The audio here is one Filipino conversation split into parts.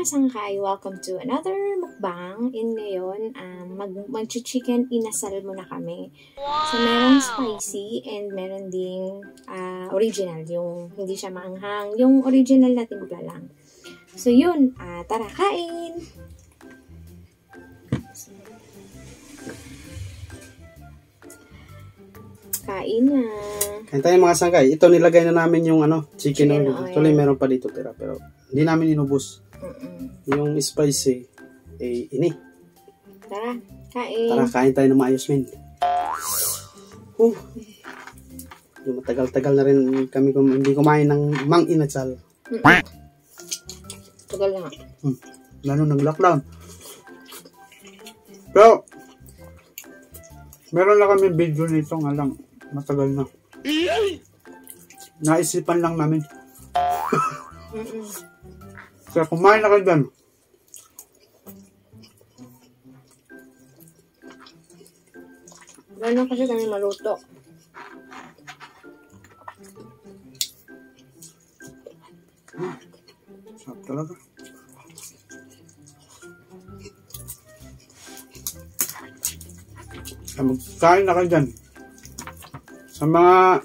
kasangkay, welcome to another mukbang. In ngayon, um, mag, mag-chicken inasal muna kami. So, merong spicy and meron ding uh, original, yung hindi siya maanghang. Yung original na timpla lang. So, yun. Uh, tara, kain! Kain na. Kain tayo mga sangkay. Ito nilagay na namin yung ano, chicken, Chicken oil. oil. Actually, meron pa dito tira. Pero hindi namin inubos. Mm-mm. Yung spicy, eh, ini. Tara, kain. Tara, kain tayo ng maayos, men. Uh. Yung matagal-tagal na rin kami kum hindi kumain ng mang inatsal. Mm-mm. Tagal na. Hmm. Lalo ng lockdown. Pero, meron na kami video nito nga lang. Matagal na. Naisipan lang namin. Kaya kumain na kayo dyan. Gano'n kasi kami maluto. Sarap talaga. Kaya magkain na kayo dyan. Sa mga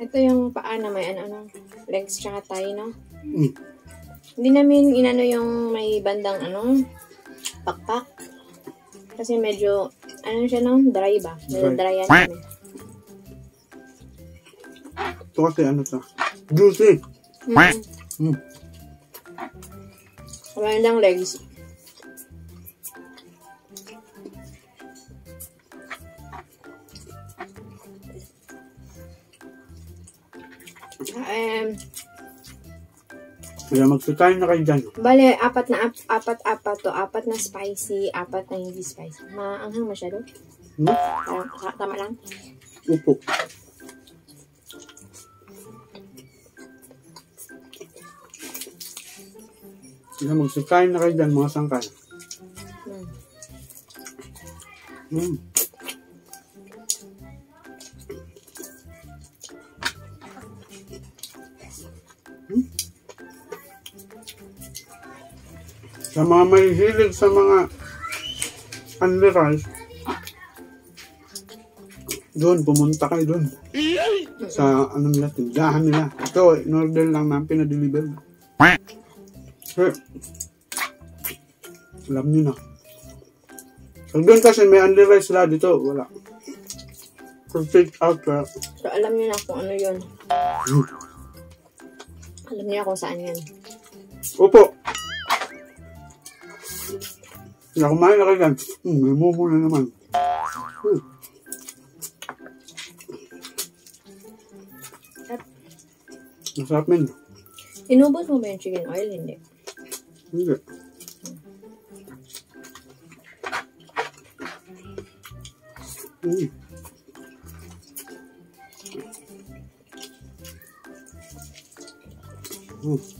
Ito yung paa na may ano, ano legs tsaka tayo, no? mm, Hindi namin inano yung may bandang ano, pakpak. Kasi medyo, ano siya no, dry ba? Medyo Dry. yan kami. ito kasi ano to. Juicy. Mm. Mm. Bandang legs. Kaya magkakain na kayo dyan. bale, apat na ap- apat apat to, apat na spicy, apat na hindi spicy. Maanghang masyado? Hmm? Ka- tama lang? Upo. Kaya magkakain na kayo dyan mga sangkay. Hmm. Mm. Hmm? Sa mga may hilig sa mga unli rice, doon, pumunta kayo doon. Sa ano nila, tindahan nila. Ito, in-order lang namin, pinadeliver. Eh, alam nyo na. Pag doon kasi may unli rice sila dito, wala. Pag take out, wala. So, alam niyo na kung ano yun. Hmm. Alam niyo na kung saan yan. Opo. Kaya kumain na kayo dyan. Hmm, may mumu na naman. Hmm. Masarap men. Inubos mo ba yung chicken oil? Hindi. Hindi. Hmm. Hmm.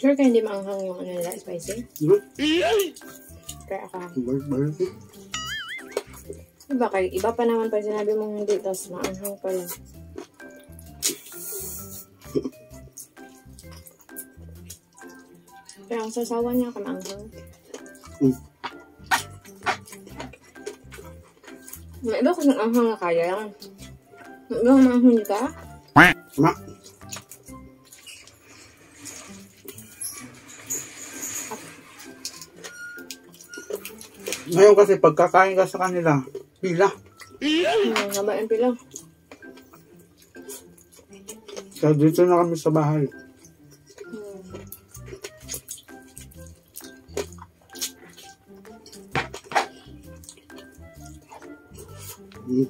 Sure ka hindi maanghang yung ano nila, spicy? Hmm. Kaya ka. Balik-balik. Iba, kay, iba pa naman pag sinabi mong hindi, tapos maanghang pala. Kaya ang sasawa niya ka maanghang. Hmm. May iba kasi anghang na kaya lang. May iba maanghang hindi ka? Ma. Ngayon kasi pagkakain ka sa kanila, pila. Hmm, haba yung pila. Kaya dito na kami sa bahay. Hmm. Hmm.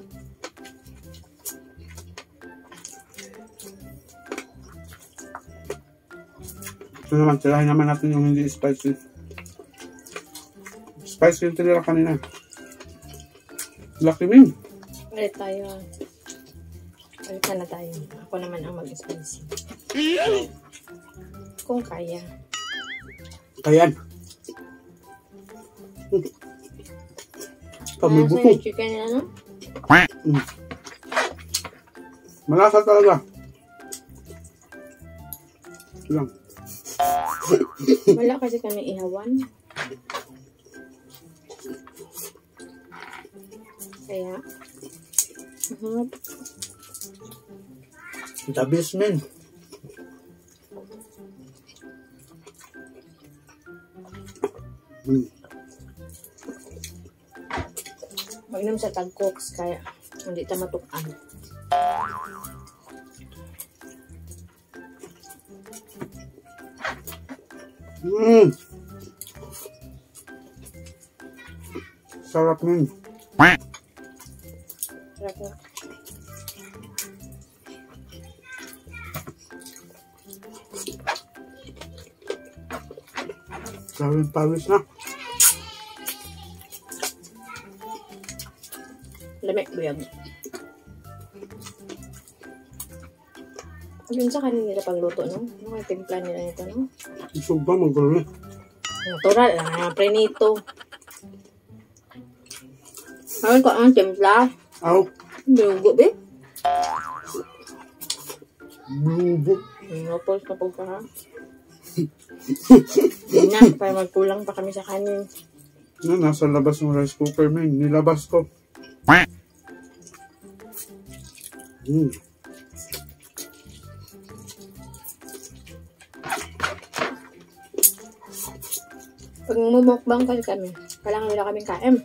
Ito naman, tirahin naman natin yung hindi spicy. Spicy yung tinira kanina. Lucky me. Ulit tayo. Ulit na tayo. Ako naman ang mag-spicy. Kung kaya. Ayan. Pag may Malasa yung chicken nila, no? Mm. Malasa talaga. Lang. Wala kasi kami ihawan. Kaya, mahal. The best man. Mm. Mag-inom sa tagkoks, kaya hindi ta matukan. Mm. Sarap nun. Sarap pawis na. Lamig, buyag. Yun sa kanin nila pagluto, no? Ano kaya timpla nila nito, no? Isog ba magkaroon eh. Natural, ah, prenito. Ayun ko ang timpla. Aw, Binugo, be. blubo. Pinopos na po ka, ha? Yun na, para magkulang pa kami sa kanin. Na, nasa labas ng rice cooker man. Nilabas ko. Mm. Pag mumukbang kasi kami, kailangan nila kaming kain.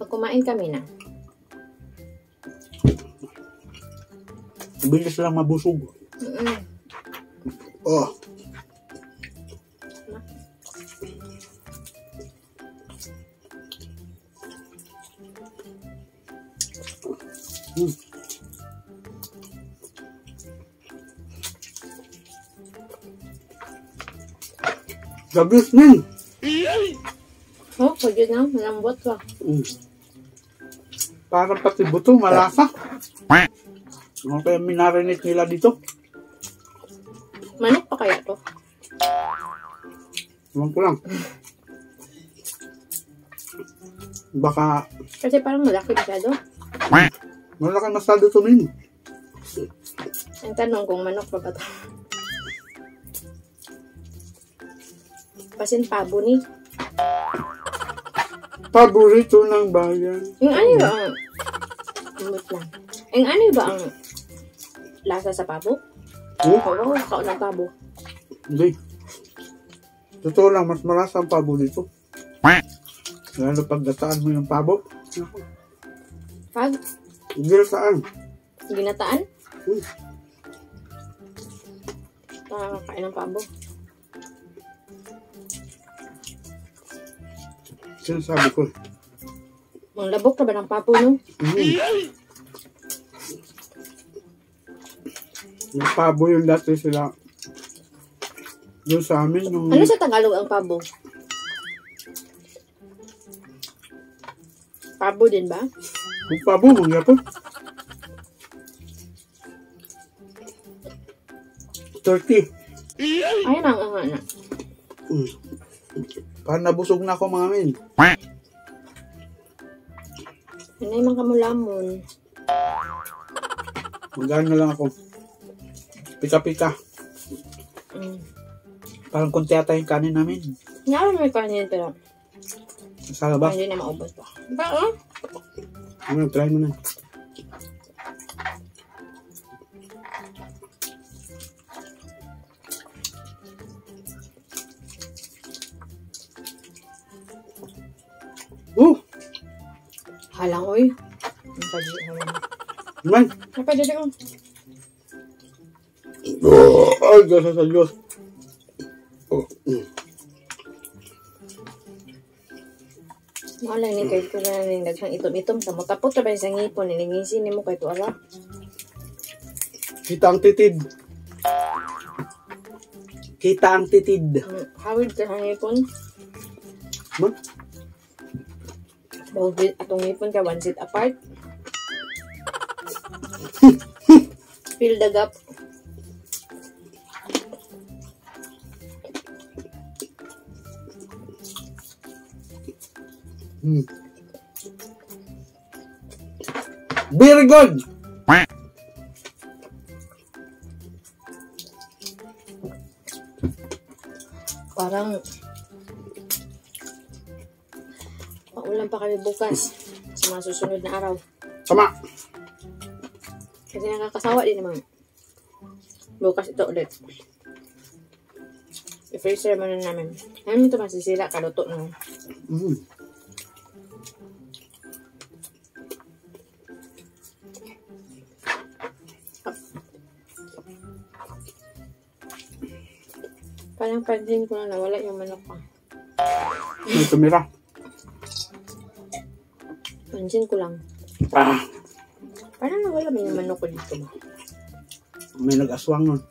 Pag kumain kami na, Bilis lang mabusog. Oh. Mm. Gabis min. oh, pwede na, malambot pa. Mm. Parang pati buto, malasa. Okay, minarinate nila dito. Manok pa kaya to? Ewan ko lang. Baka Kasi parang malaki masyado. malaki masyado ito min. Ang tanong kung manok pa ba to? Pasin pabo ni. Paborito ng bayan. Yung ano ba ang... Yung ano ba ang lasa sa pabo? Oh, Oo, kaon ng pabo. hindi. Totoo lang, mas malasa ang pabo dito. Lalo pag gataan mo yung pabo. Pag Hindi saan. ginataan, Hmm. nakakain ng pabo. Sinasabi ko. Ang labok na ba ng pabo, no? Mm. Yung pabo yung dati sila. Yung sa amin, yung... Ano sa Tagalog ang pabo? Pabo din ba? Yung pabo, mga po. Turkey. Ayun ang ang ano. Mm. Parang nabusog na ako mga min. Ano yung mga kamulamon? Magano na lang ako. Pika-pika. Mm. Parang konti ata yung kanin namin. Nga may kanin pero Sa labas. hindi na maubos pa. Ba, oh? Ano, try mo na. Oh! Halang, oy. Ang halang. Man! Ay, pwede rin, oh. Ay, Diyos sa Diyos. Oh. mm. Ni kay ko na ni daghang itom-itom sa mo tapos ta ba sa ngipon ni ngisi nimo kay tuara. Kita ang titid. Kita ang titid. Mm, Hawid ka sa ngipon. Man? Bawal atong ngipon ka one seat apart. Fill the gap. Hmm. Very good! Parang paulan pa kami bukas sa mga susunod na araw. Sama! Kasi nakakasawa din naman. Bukas ito ulit. I-freezer muna namin. Ano ito masisila? Kaluto na. Mm. Parang pansin ko na nawala yung manok ko. May tumira. Pansin ko lang. Ah, Parang nawala yung manok ko dito may nag-aswang nun.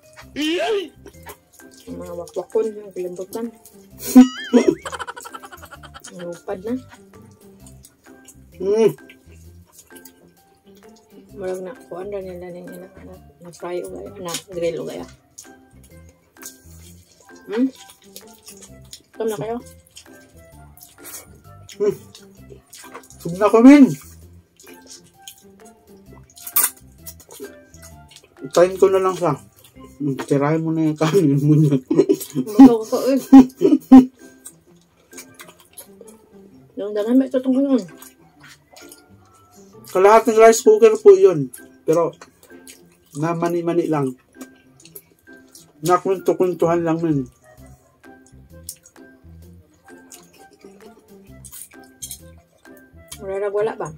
Yung mga wakwakon, yung kilimbutan. Nalupad na. Mm. Marag na, kuhan na nila na nila na, na fry o gaya, na grill o gaya. Hmm? Tom na kayo? Sub na kami. Itayin ko na lang siya. Tirahin mo na yung kanin mo niya. Bago ko eh. Yung dagan ba ito itong ngayon? Kalahating rice cooker po yun. Pero, na mani-mani lang. Nakwento-kwentuhan lang yun. Wala wala ba?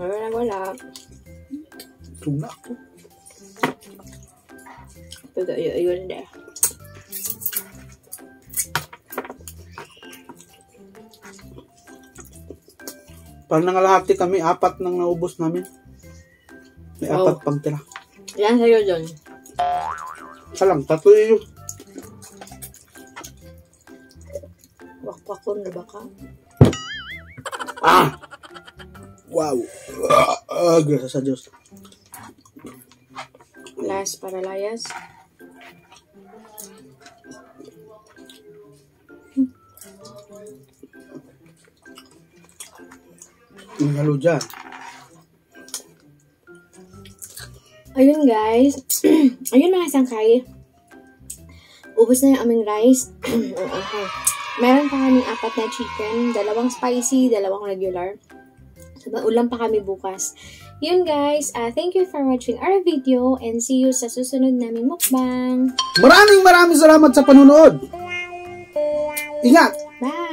Wala na wala. Sub na ako. Pero ayun na. Parang nangalahati kami, apat nang naubos namin. May Wow. apat pang tira. Yan sa'yo dyan. Isa lang, tatlo yun. Wakwakon na ba ka? Ah! Wow! Ah, ah, grasa sa Diyos. Last para layas. Yung halo dyan. Ayun guys. Ayun mga sangkay. Ubus na yung aming rice. okay. Meron pa kaming apat na chicken. Dalawang spicy, dalawang regular. So, ulam pa kami bukas. Yun guys. Uh, thank you for watching our video and see you sa susunod naming mukbang. Maraming maraming salamat sa panunood. Ingat! Bye!